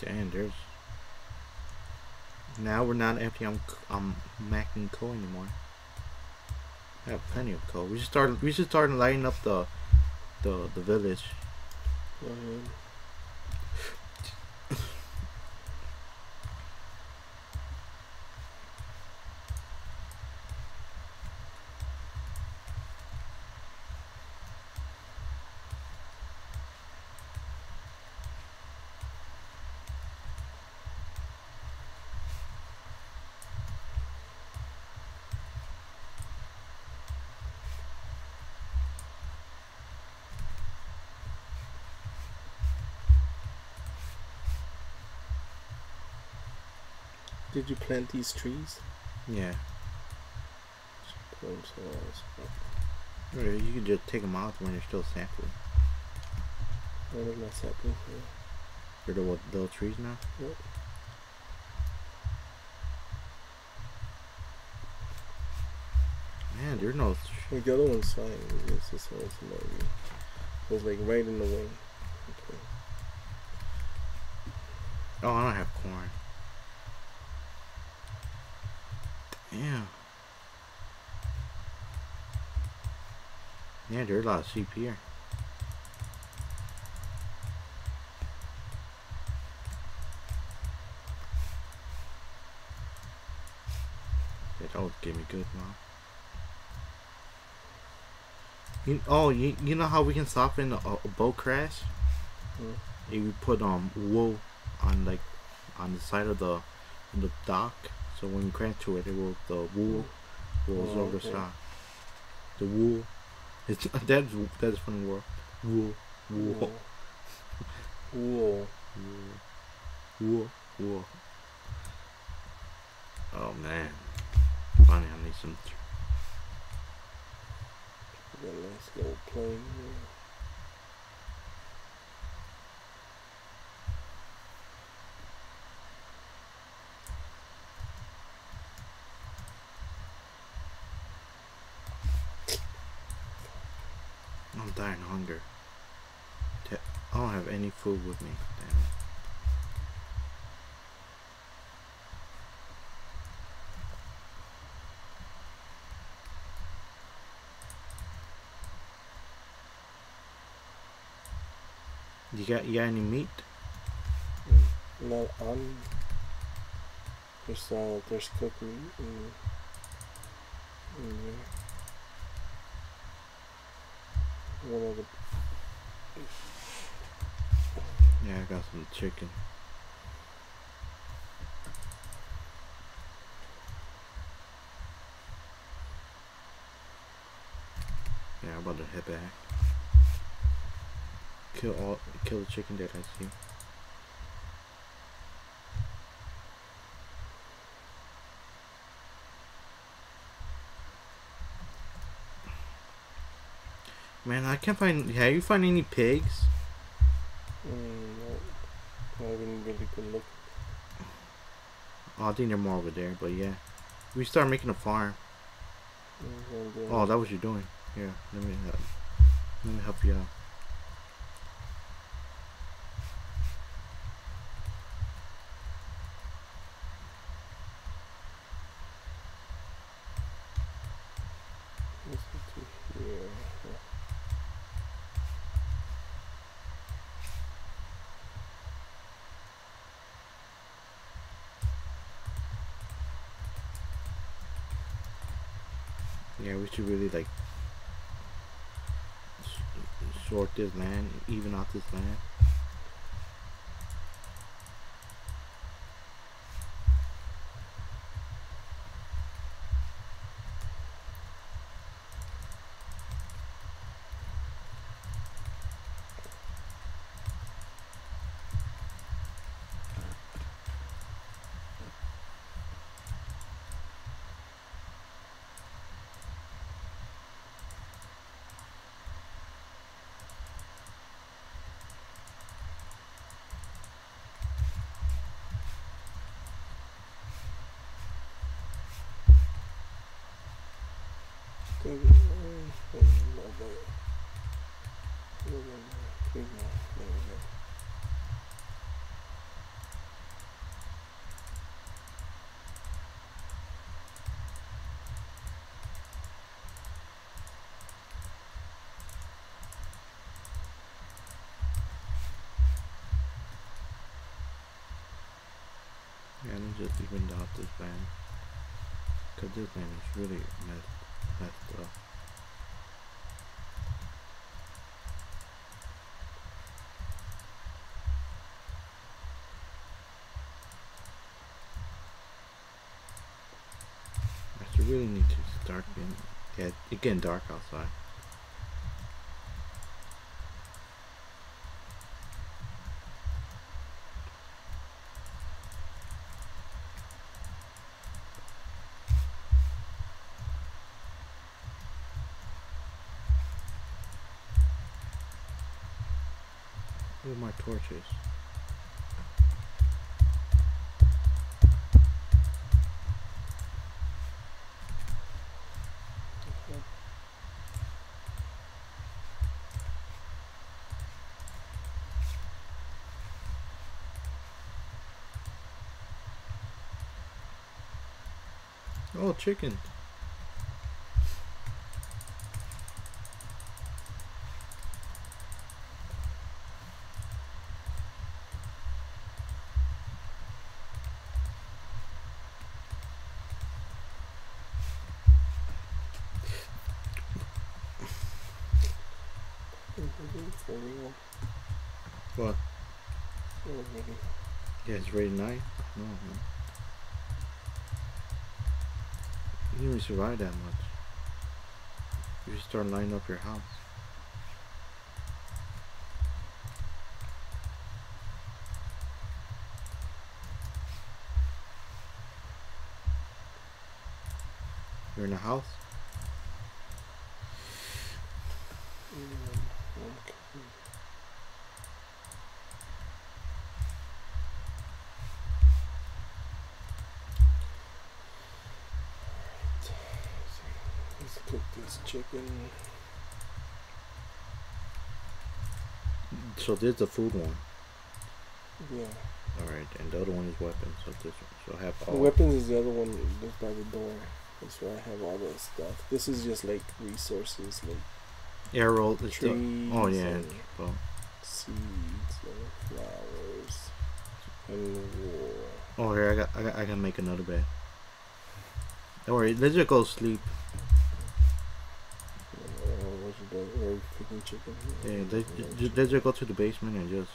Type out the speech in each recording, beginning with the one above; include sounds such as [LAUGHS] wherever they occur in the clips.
Damn. Now we're not empty. I'm I'm coal anymore. I have plenty of coal. We should start. We should start lighting up the the the village. Go ahead. Did you plant these trees? Yeah. Put 'em somewhere else. Or You can just take them out when you're still sampling. Where did my sapling here? For the what, those trees now. Yep. Man, there's no. Well, the other one's fine. It's this one's maybe. It was like right in the way. Okay. Oh, I don't have corn. Damn. Yeah, there's a lot of sheep here. That always give me good, man. You, oh, you, you know how we can stop in a, a boat crash? Mm. If we put um wool on like on the side of the the dock, so when you to it, it will the wool oh, will Oh, over the side. The wool, it's [LAUGHS] that's that's from the word wool wool Wool. wool wool wool. Oh man, funny. I need some. Got a nice little plane here. I'm dying of hunger. I don't have any food with me. Damn it. You got you got any meat? Not on. There's uh, there's cooked meat in, in there. One of Yeah, I got some chicken. Yeah, I'm about to head back. Kill all, kill the chicken that I see. Man, I can't find. Have you find any pigs? mm, no, not even really good look. Oh, I think they're more over there, but yeah. We start making a farm. Mm, Oh, that was you're doing. Here, let me help. Let me help you out. Listen to here. Yeah, we should really like s- sort this land, even out this land. just going to help this band. Because this band is really messed messed up. Uh, I really need to start getting, yeah, it's getting dark outside. My torches? Oh, chicken. For real. What? Oh, maybe. Yeah, it's ready night. No, man. You didn't even survive that much. You should start lining up your house. You're in a house? Mm, okay. Let's cook this chicken. So this is the food one. Yeah. Alright, and the other one is weapons. So this one. So I have The all. weapons is the other one that's by the door. That's where I have all the stuff. This is just like resources, like Arrow. It's the, trees oh yeah. Well, seeds and flowers and wool. oh here I got, I got I can make another bed. Don't worry. Let's just go sleep. Doing? Are you cooking chicken? Yeah, let's, ju- let's just go to the basement and just,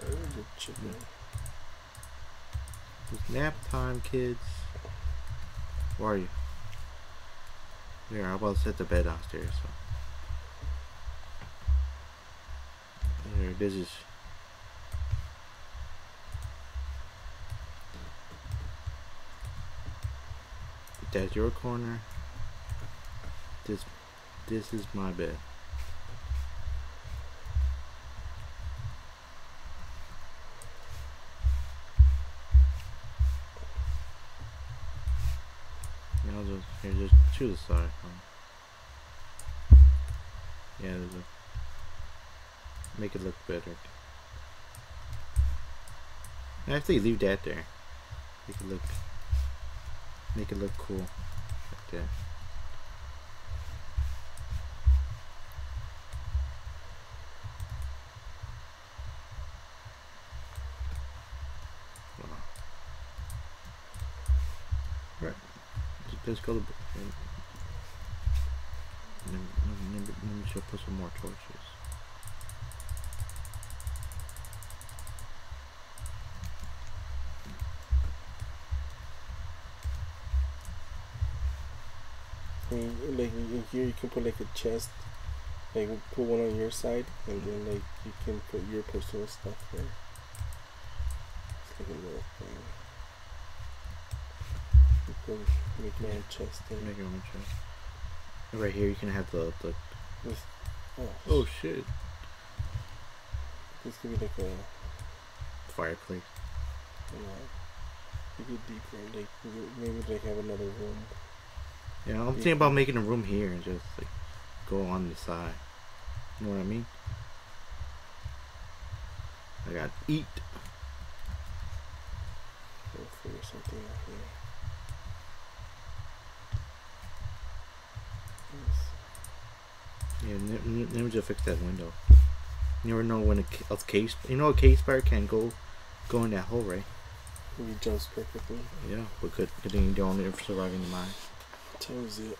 the chicken. just nap time, kids. Where are you? Here, how about set the bed downstairs? So. Here, this is. That's your corner. This, this is my bed. To the side. Huh? Yeah, there's a make it look better. Actually, leave that there. Make it look make it look cool, like that. Right. Let's go let me, let me just put some more torches. Like in here, you can put like a chest. Like put one on your side, and then like you can put your personal stuff there. It's like a little thing. You can make your own chest there. Make your own chest. Right here, you can have the the. With, oh, Oh shit! this could be like a Fireplace. you know, you get deeper. Like maybe like have another room. Yeah, I'm Yeah. thinking about making a room here and just like go on the side. You know what I mean? I got eat. We'll figure something out here. Yeah, let me, just fix that window. You never know when a, a case, you know, a case bar can go, go in that hole, right? He jumps perfectly. Yeah, but good, good thing you don't surviving the mine. Tells it.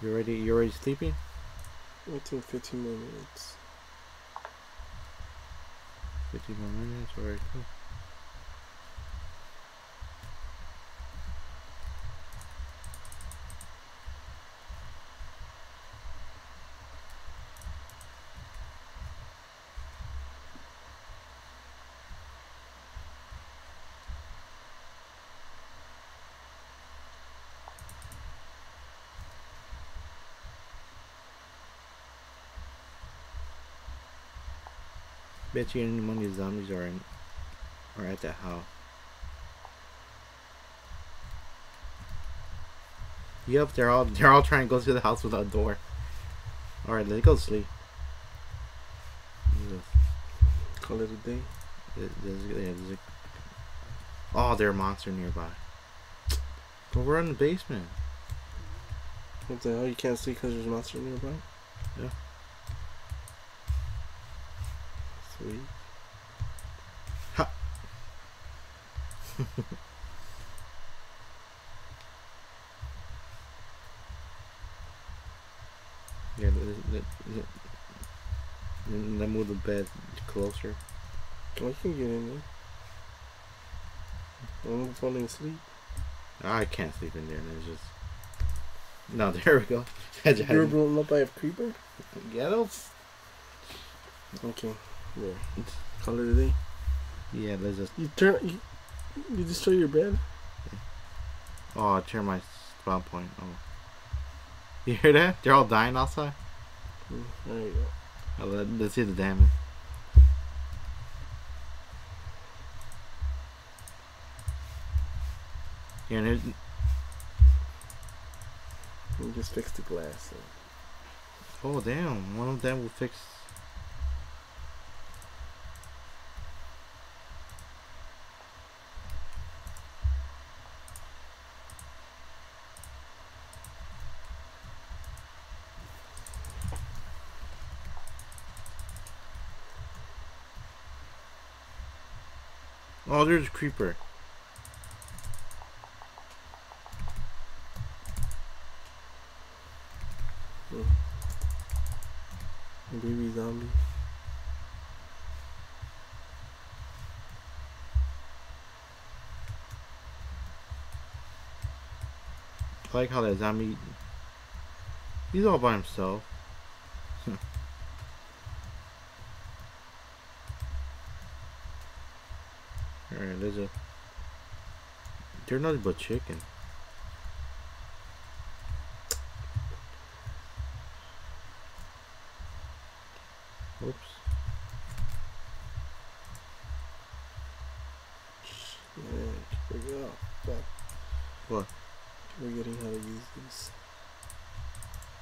You ready? You already sleeping? I think 15 more minutes. 15 more minutes. Alright, cool. Bet you any money zombies are in are at that house. Yep, they're all they're all trying to go through the house without a door. Alright, let's go to sleep. Call it a day. a- there's a- oh, there's a monster nearby. But we're in the basement. What the hell? You can't see because there's a monster nearby? Yeah. Ha. [LAUGHS] Yeah, let, let, let move the bed closer. I can get in there. I'm falling asleep. I can't sleep in there. There's just no. [LAUGHS] There we go. [LAUGHS] I just- You were blown up by a creeper? yeah, those. Okay. Yeah. Call it a day. Yeah, let's just. You turn. You, you destroy your bed? Oh, I turned my spawn point. Oh, [LAUGHS] you hear that? They're all dying outside. Mm, there you go. Oh, let, let's see the damage. Yeah, there's, You just fix the glass. So. oh damn, one of them will fix. Oh, there's a creeper. Hmm. Baby zombie. I like how that zombie. He's all by himself. Alright, there's a. They're nothing but chicken. Oops. Yeah, it up. But What? forgetting how to use these.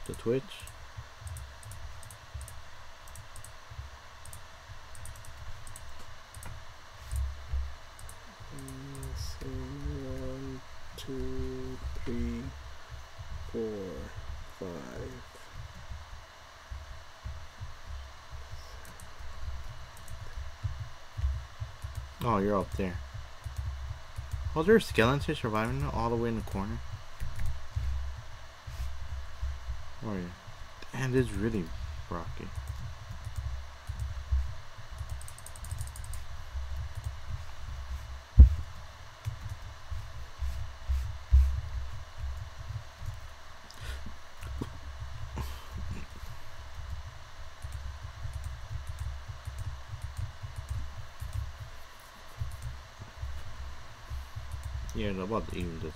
The Twitch? Oh, you're up there. Oh, there's skeletons surviving all the way in the corner. Where are you? And it's really rocky. Yeah, about even this.